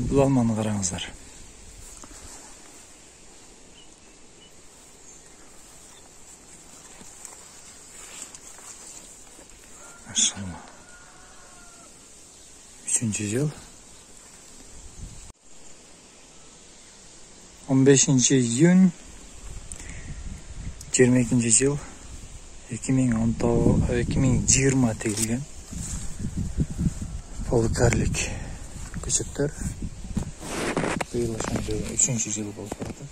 бул алманы караңыздар машалла үчүнчү жыл. Он бешинчи июнь. Жыйырма экинчи жыл. Эки миң он тогуз эки миң жыйырма тегилген полукарлик көчөттөр быйыл ошондо үчүнчү жыл болуп баратат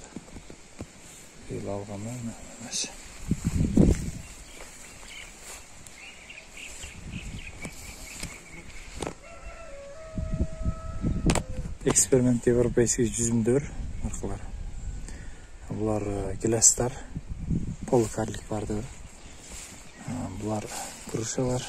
быйыл алгам эмес эксперимент европейский жүзүмдөр маркалар булар гилястар полукарлик бардыгы булар грушалар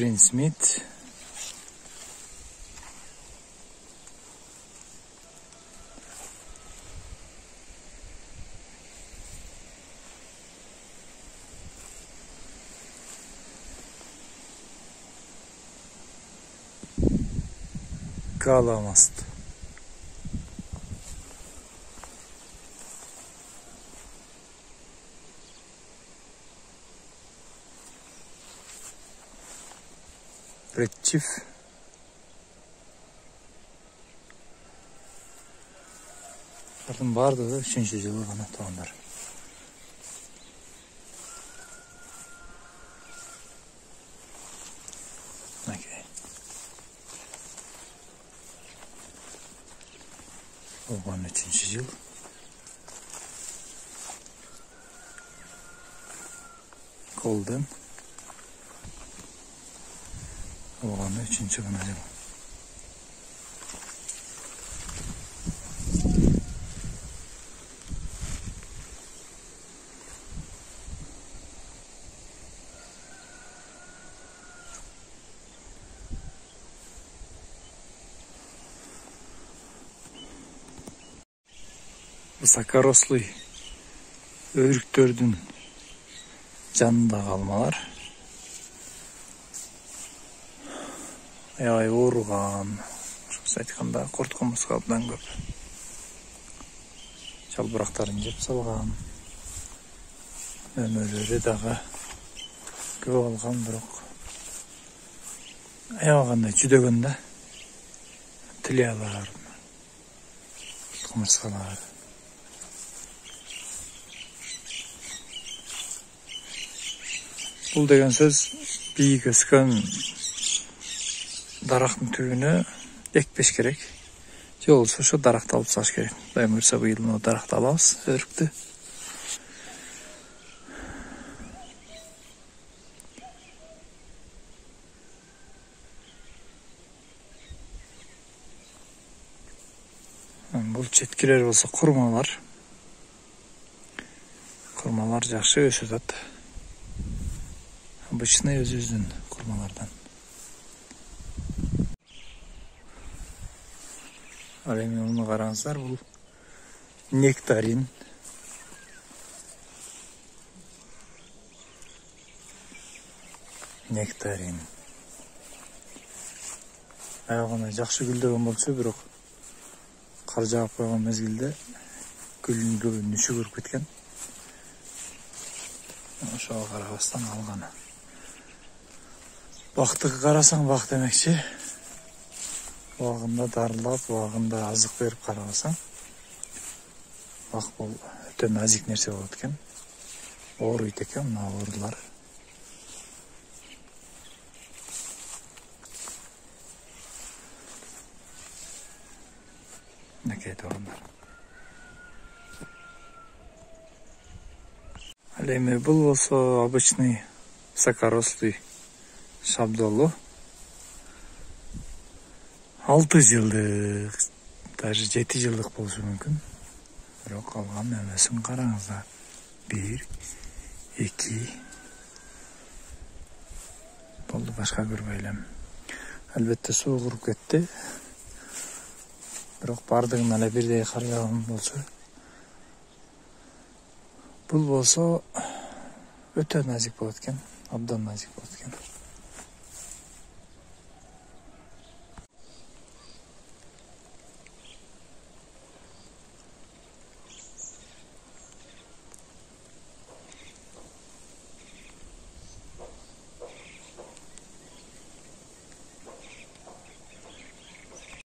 Prince Smith. Kalamast. Редчиф. Бұлардың бардығы үшінші жылы ғана туғандар. Окей. Оған үшінші жыл. Golden. Оған үшінші ғана жыл. высокорослый өрүктөрдүн жанындагы алмалар аябай ооруган ошондо айтканда курт кумурска абдан көп жалбырактарын жеп салган өнөлөрү дагы көп алган бирок аябагандай жүдөгөн да тилялар кумурскалар бул деген сөз бийик өскөн дарактын түбүнө экпеш керек же болбосо ошо даракты алып тасташ керек кудай буюрса быйыл могу даракты алабыз өрүктү бул четкилер болсо курмалар курмалар жакшы өсүп атат обычный өзүбүздүн курмалардан ал эми муну караңыздар бул нектарин. Нектарин. Аягына жакшы гүлдөгөн болчу бирок кар жаап койгон мезгилде гүлдүн көбү нүчү көрүп кеткен. Ошого карабастан алган. Бактыгы карасаң бак демекчи. Убагында дарылап убагында азык берип карабасаң бак бул өтө назик нерсе болот экен ооруйт экен мына оорулар мынакей туугандар ал эми бул болсо обычный высокорослый шабдолу алты жылдык даже жети жылдык болушу мүмкүн. Бирок калган мөмөсүн караңыздар. Бир эки. Болду башка көрбөй элем. Албетте суу куруп кетти. Бирок баардыгын эле бирдей карыяган болчу бул болсо өтө назик болот экен абдан назик болот экен.